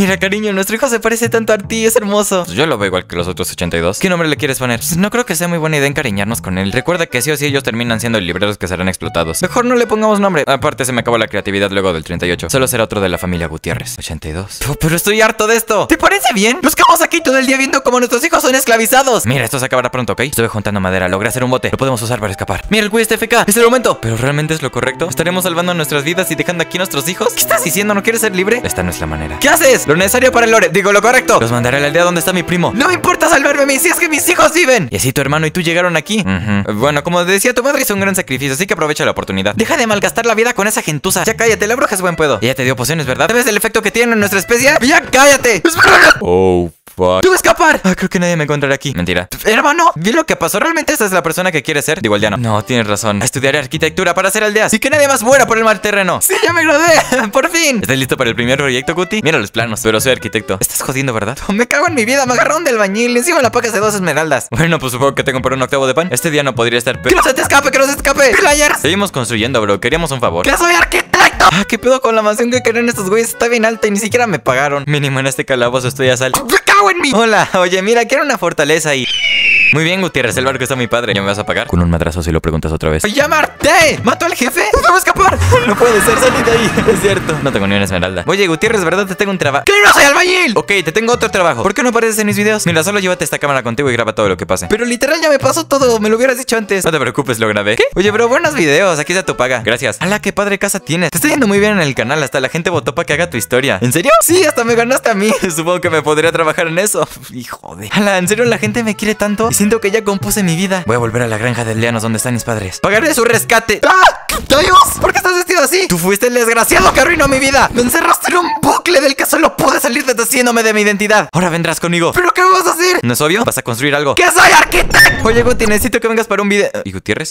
Mira, cariño, nuestro hijo se parece tanto a ti, es hermoso. Pues yo lo veo igual que los otros 82. ¿Qué nombre le quieres poner? Pues no creo que sea muy buena idea encariñarnos con él. Recuerda que sí o sí ellos terminan siendo libreros que serán explotados. Mejor no le pongamos nombre. Aparte, se me acabó la creatividad luego del 38. Solo será otro de la familia Gutiérrez. 82. Pero, pero estoy harto de esto. ¿Te parece bien? Nos quedamos aquí todo el día viendo cómo nuestros hijos son esclavizados. Mira, esto se acabará pronto, ¿ok? Estuve juntando madera, logré hacer un bote. Lo podemos usar para escapar. Mira el Wii FK. Es el momento. Pero realmente es lo correcto. ¿Estaremos salvando nuestras vidas y dejando aquí a nuestros hijos? ¿Qué estás diciendo? ¿No quieres ser libre? Esta no es la manera. ¿Qué haces? Lo necesario para el lore. Digo lo correcto. Los mandaré a la aldea donde está mi primo. No me importa salvarme a mí si es que mis hijos viven. Y así tu hermano y tú llegaron aquí. Bueno, como decía, tu madre hizo un gran sacrificio, así que aprovecha la oportunidad. Deja de malgastar la vida con esa gentuza. Ya cállate, la bruja es buen pedo. Ella te dio pociones, ¿verdad? ¿Sabes el efecto que tiene en nuestra especie? ¡Ya cállate! Oh. Fuck. ¡Debo escapar! Ah, creo que nadie me encontrará aquí. Mentira. Hermano, vi lo que pasó. ¿Realmente esta es la persona que quiere ser? Digo, aldeano. No, tienes razón. Estudiaré arquitectura para hacer aldeas. Y que nadie más muera por el mal terreno. ¡Sí, ya me gradué! ¡Por fin! ¿Estás listo para el primer proyecto, Guti? Mira los planos, pero soy arquitecto. Estás jodiendo, ¿verdad? me cago en mi vida. Me agarraron del bañil. Encima la pagas de dos esmeraldas. Bueno, pues supongo que tengo por un octavo de pan. Este día no podría estar. ¡Que no se te escape! ¡Que no se te escape! ¡Players! Seguimos construyendo, bro. Queríamos un favor. ¡Que soy arquitecto! Ah, ¿qué pedo con la mansión que querían estos güeyes? Está bien alta y ni siquiera me pagaron. Mínimo en este calabozo estoy a salvo. Hola, oye, mira, quiero una fortaleza y. Muy bien, Gutiérrez, el barco está mi padre. ¿Ya me vas a pagar? Con un madrazo si lo preguntas otra vez. ¡Llamarte! ¿Mató al jefe? ¡Debo escapar! No puede ser, salí de ahí. Es cierto. No tengo ni una esmeralda. Oye, Gutiérrez, ¿verdad? Te tengo un trabajo. ¡Que no soy albañil! Ok, te tengo otro trabajo. ¿Por qué no apareces en mis videos? Mira, solo llévate esta cámara contigo y graba todo lo que pase. Pero literal ya me pasó todo. Me lo hubieras dicho antes. No te preocupes, lo grabé. ¿Qué? Oye, bro, buenos videos. Aquí está tu paga. Gracias. ¡Hala, qué padre casa tienes! Te está yendo muy bien en el canal. Hasta la gente votó para que haga tu historia. ¿En serio? Sí, hasta me ganaste a mí. Supongo que me podría trabajar en eso. Hijo de. ¡Hala, en serio la gente me quiere tanto? Siento que ya compuse mi vida. Voy a volver a la granja de Leanos donde están mis padres. Pagaré su rescate. ¡Ah! ¡Dios! ¿Por qué estás vestido así? Tú fuiste el desgraciado que arruinó mi vida. Me encerraste en un bucle del que solo pude salir deshaciéndome de mi identidad. Ahora vendrás conmigo. ¿Pero qué vas a hacer? ¿No es obvio? ¿Vas a construir algo? ¡Que soy arquitecto! Oye, Guti, necesito que vengas para un video. ¿Y Gutiérrez?